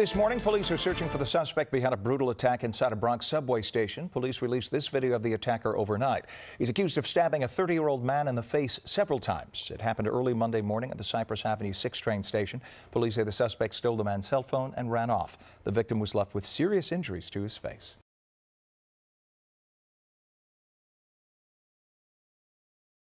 this morning, police are searching for the suspect behind a brutal attack inside a Bronx subway station. Police released this video of the attacker overnight. He's accused of stabbing a 30 year old man in the face several times. It happened early Monday morning at the Cypress Avenue 6 train station. Police say the suspect stole the man's cell phone and ran off. The victim was left with serious injuries to his face.